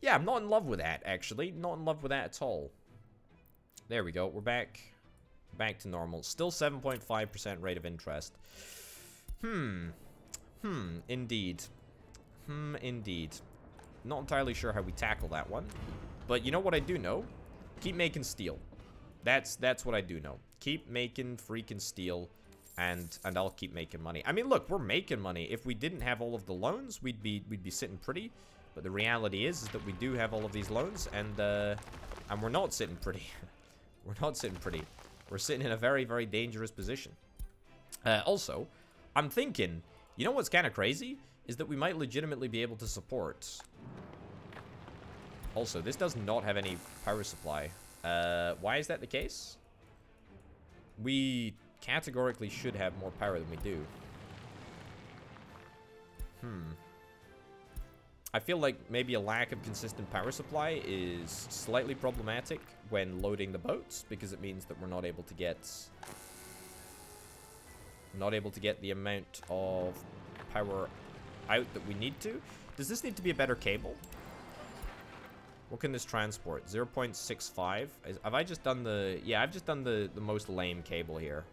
Speaker 1: yeah, I'm not in love with that, actually. Not in love with that at all. There we go. We're back. Back to normal. Still 7.5% rate of interest. Hmm. Hmm, indeed. Hmm, indeed. Not entirely sure how we tackle that one. But you know what I do know? Keep making steel. That's that's what I do know. Keep making freaking steel. and and I'll keep making money. I mean, look, we're making money. If we didn't have all of the loans, we'd be we'd be sitting pretty. But the reality is, is that we do have all of these loans, and uh, and we're not sitting pretty. we're not sitting pretty. We're sitting in a very very dangerous position. Uh, also, I'm thinking, you know what's kind of crazy is that we might legitimately be able to support. Also, this does not have any power supply. Uh, why is that the case? We categorically should have more power than we do. Hmm. I feel like maybe a lack of consistent power supply is slightly problematic when loading the boats because it means that we're not able to get not able to get the amount of power out that we need to. Does this need to be a better cable? What can this transport? 0.65? Have I just done the... Yeah, I've just done the, the most lame cable here.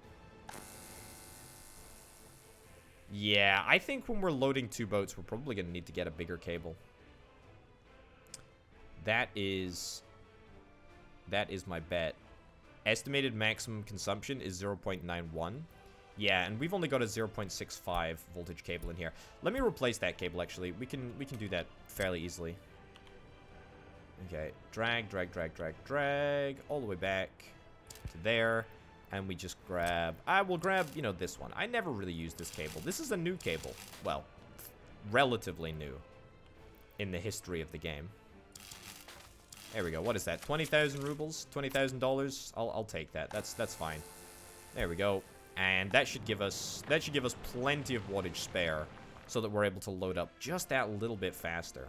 Speaker 1: Yeah, I think when we're loading two boats, we're probably going to need to get a bigger cable. That is... That is my bet. Estimated maximum consumption is 0.91. Yeah, and we've only got a 0.65 voltage cable in here. Let me replace that cable, actually. We can we can do that fairly easily. Okay, drag, drag, drag, drag, drag, all the way back to there. And we just grab... I will grab, you know, this one. I never really used this cable. This is a new cable. Well, relatively new in the history of the game. There we go. What is that? 20,000 rubles? $20,000? I'll, I'll take that. That's that's fine. There we go. And that should give us that should give us plenty of wattage spare so that we're able to load up just that little bit faster.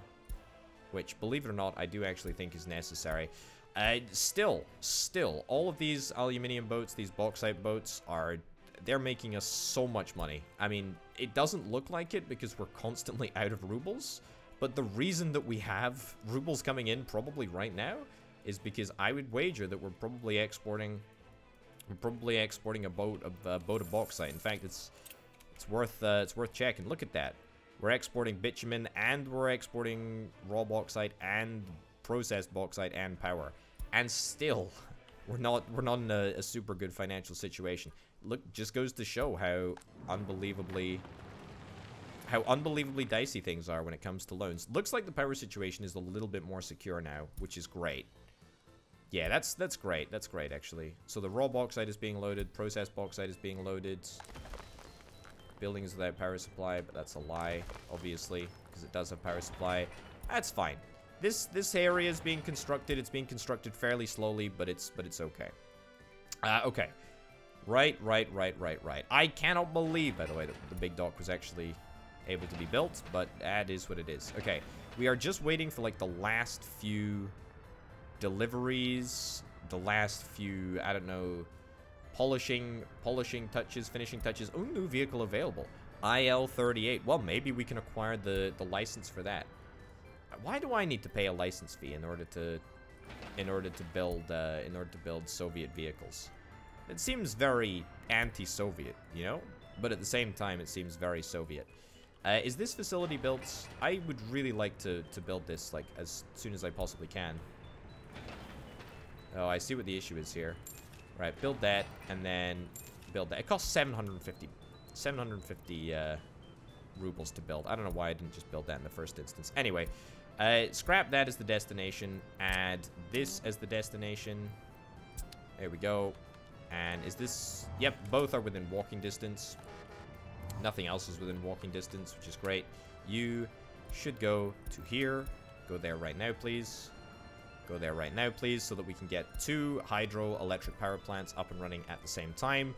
Speaker 1: Which, believe it or not, I do actually think is necessary. Uh, still, still, all of these aluminium boats, these bauxite boats, are they're making us so much money. I mean, it doesn't look like it because we're constantly out of rubles, but the reason that we have rubles coming in probably right now is because I would wager that we're probably exporting we're probably exporting a boat of uh, boat of bauxite. In fact, it's it's worth uh, it's worth checking. Look at that. We're exporting bitumen and we're exporting raw bauxite and processed bauxite and power. And still, we're not we're not in a, a super good financial situation. Look, just goes to show how unbelievably how unbelievably dicey things are when it comes to loans. Looks like the power situation is a little bit more secure now, which is great. Yeah, that's that's great. That's great, actually. So the raw bauxite is being loaded. Processed bauxite is being loaded. Buildings without power supply, but that's a lie, obviously, because it does have power supply. That's fine. This this area is being constructed. It's being constructed fairly slowly, but it's but it's okay. Uh, okay. Right, right, right, right, right. I cannot believe, by the way, that the big dock was actually able to be built, but that is what it is. Okay, we are just waiting for, like, the last few deliveries, the last few, I don't know, polishing, polishing touches, finishing touches. Oh, new vehicle available. IL-38. Well, maybe we can acquire the, the license for that. Why do I need to pay a license fee in order to in order to build uh, in order to build Soviet vehicles? It seems very anti-Soviet, you know? But at the same time, it seems very Soviet. Uh, is this facility built? I would really like to, to build this, like, as soon as I possibly can. Oh, I see what the issue is here. Right, build that, and then build that. It costs 750, 750 uh, rubles to build. I don't know why I didn't just build that in the first instance. Anyway, uh, scrap that as the destination. Add this as the destination. There we go. And is this... Yep, both are within walking distance. Nothing else is within walking distance, which is great. You should go to here. Go there right now, please. Go there right now, please, so that we can get two hydroelectric power plants up and running at the same time.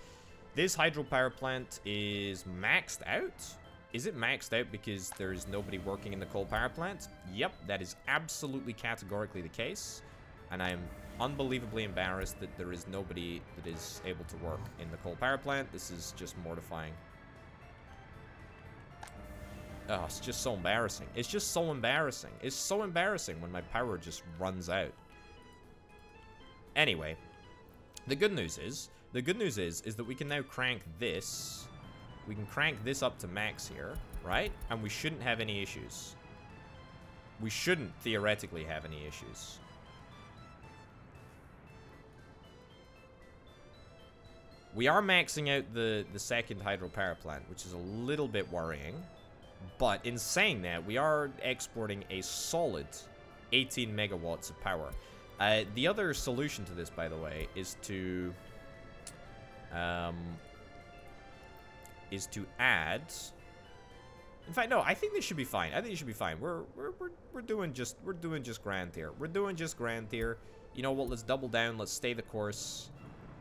Speaker 1: This hydro power plant is maxed out. Is it maxed out because there's nobody working in the coal power plant? Yep, that is absolutely categorically the case. And I am unbelievably embarrassed that there is nobody that is able to work in the coal power plant. This is just mortifying. Oh, it's just so embarrassing. It's just so embarrassing. It's so embarrassing when my power just runs out. Anyway, the good news is, the good news is, is that we can now crank this. We can crank this up to max here, right? And we shouldn't have any issues. We shouldn't theoretically have any issues. We are maxing out the, the second hydropower plant, which is a little bit worrying. But in saying that, we are exporting a solid 18 megawatts of power. Uh, the other solution to this, by the way, is to... Um, is to add... In fact, no, I think this should be fine. I think it should be fine. We're, we're, we're, we're doing just, we're doing just grand here. We're doing just grand here. You know what, let's double down, let's stay the course.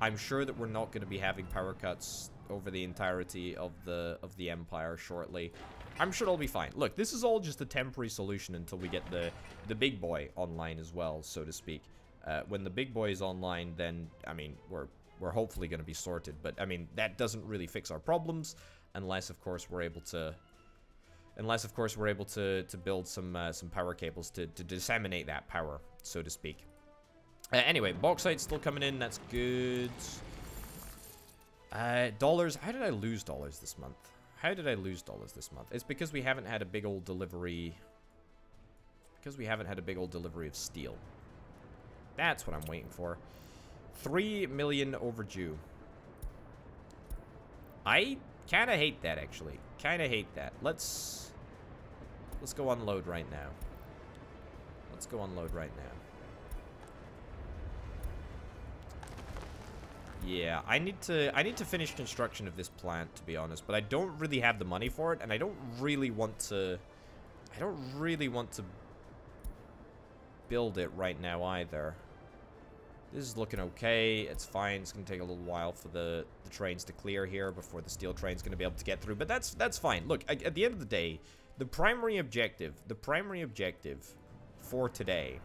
Speaker 1: I'm sure that we're not going to be having power cuts over the entirety of the of the Empire shortly. I'm sure it'll be fine. Look, this is all just a temporary solution until we get the, the big boy online as well, so to speak. Uh, when the big boy is online, then, I mean, we're, we're hopefully going to be sorted. But, I mean, that doesn't really fix our problems unless, of course, we're able to... Unless, of course, we're able to, to build some uh, some power cables to, to disseminate that power, so to speak. Uh, anyway, bauxite's still coming in. That's good. Uh, dollars. How did I lose dollars this month? How did I lose dollars this month? It's because we haven't had a big old delivery... Because we haven't had a big old delivery of steel. That's what I'm waiting for. Three million overdue. I kind of hate that, actually. Kind of hate that. Let's... Let's go unload right now. Let's go unload right now. Yeah, I need to I need to finish construction of this plant to be honest, but I don't really have the money for it and I don't really want to I don't really want to build it right now either. This is looking okay. It's fine. It's going to take a little while for the, the trains to clear here before the steel train's going to be able to get through. But that's that's fine. Look, at the end of the day, the primary objective, the primary objective for today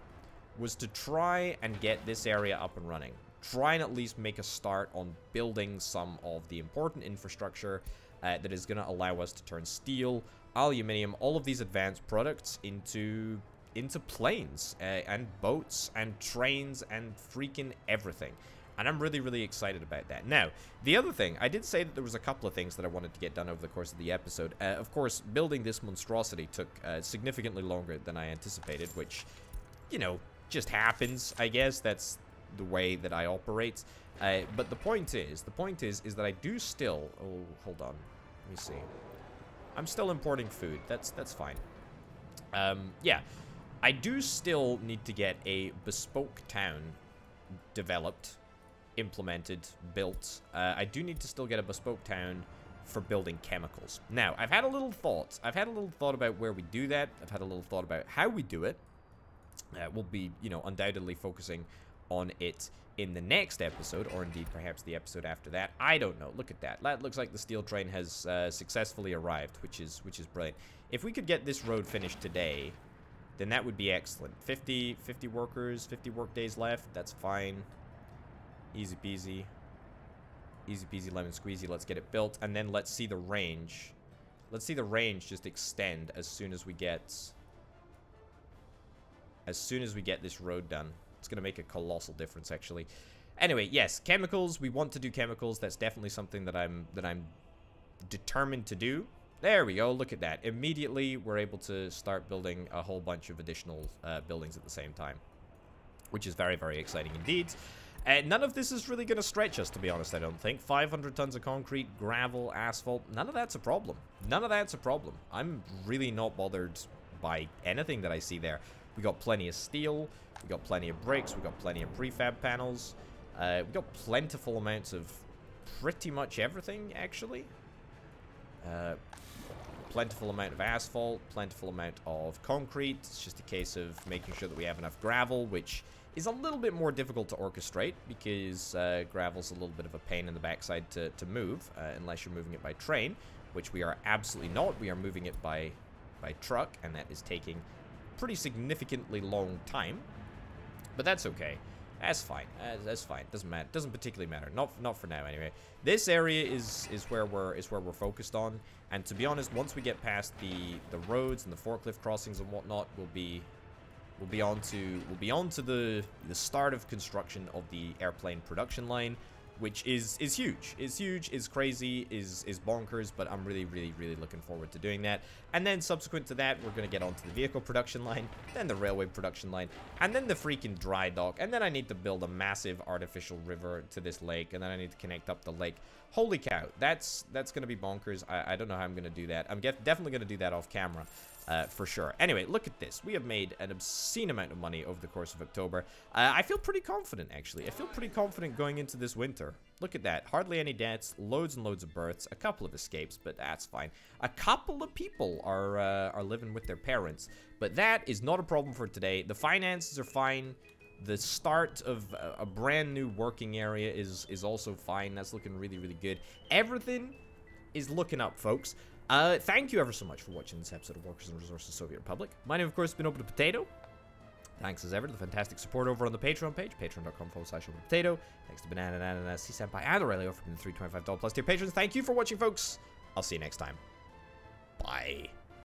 Speaker 1: was to try and get this area up and running try and at least make a start on building some of the important infrastructure uh, that is going to allow us to turn steel, aluminium, all of these advanced products into into planes uh, and boats and trains and freaking everything. And I'm really, really excited about that. Now, the other thing, I did say that there was a couple of things that I wanted to get done over the course of the episode. Uh, of course, building this monstrosity took uh, significantly longer than I anticipated, which, you know, just happens, I guess. That's the way that I operate. Uh, but the point is, the point is, is that I do still... Oh, hold on. Let me see. I'm still importing food. That's that's fine. Um, yeah. I do still need to get a bespoke town developed, implemented, built. Uh, I do need to still get a bespoke town for building chemicals. Now, I've had a little thought. I've had a little thought about where we do that. I've had a little thought about how we do it. Uh, we'll be, you know, undoubtedly focusing on it in the next episode, or indeed perhaps the episode after that. I don't know. Look at that. That looks like the steel train has uh, successfully arrived, which is which is brilliant. If we could get this road finished today, then that would be excellent. 50, 50 workers, 50 work days left. That's fine. Easy peasy. Easy peasy lemon squeezy. Let's get it built, and then let's see the range. Let's see the range just extend as soon as we get as soon as we get this road done. It's going to make a colossal difference, actually. Anyway, yes, chemicals. We want to do chemicals. That's definitely something that I'm that I'm determined to do. There we go. Look at that. Immediately, we're able to start building a whole bunch of additional uh, buildings at the same time, which is very, very exciting indeed. Uh, none of this is really going to stretch us, to be honest, I don't think. 500 tons of concrete, gravel, asphalt, none of that's a problem. None of that's a problem. I'm really not bothered by anything that I see there. We got plenty of steel. We got plenty of bricks. We got plenty of prefab panels. Uh, we got plentiful amounts of pretty much everything, actually. Uh, plentiful amount of asphalt, plentiful amount of concrete. It's just a case of making sure that we have enough gravel, which is a little bit more difficult to orchestrate because uh, gravel's a little bit of a pain in the backside to, to move, uh, unless you're moving it by train, which we are absolutely not. We are moving it by, by truck, and that is taking pretty significantly long time. But that's okay. That's fine. That's, that's fine. Doesn't matter. Doesn't particularly matter. Not not for now anyway. This area is is where we're is where we're focused on. And to be honest, once we get past the the roads and the forklift crossings and whatnot, we'll be we'll be on to we'll be on to the the start of construction of the airplane production line. Which is is huge. Is huge, is crazy, is is bonkers, but I'm really, really, really looking forward to doing that. And then subsequent to that, we're going to get onto the vehicle production line, then the railway production line, and then the freaking dry dock. And then I need to build a massive artificial river to this lake, and then I need to connect up the lake. Holy cow, that's that's going to be bonkers. I, I don't know how I'm going to do that. I'm definitely going to do that off camera uh, for sure. Anyway, look at this. We have made an obscene amount of money over the course of October. Uh, I feel pretty confident, actually. I feel pretty confident going into this winter. Look at that. Hardly any deaths, loads and loads of births, a couple of escapes, but that's fine. A couple of people are, uh, are living with their parents, but that is not a problem for today. The finances are fine. The start of a brand new working area is, is also fine. That's looking really, really good. Everything is looking up, folks. Uh, thank you ever so much for watching this episode of Workers and Resources Soviet Republic. My name, of course, has been Orbital Potato. Thanks as ever to the fantastic support over on the Patreon page, patreon.com forward slash Orbital Potato. Thanks to Banana Nana, C Senpai, and Aurelio for being the $325 plus tier patrons. Thank you for watching, folks. I'll see you next time. Bye.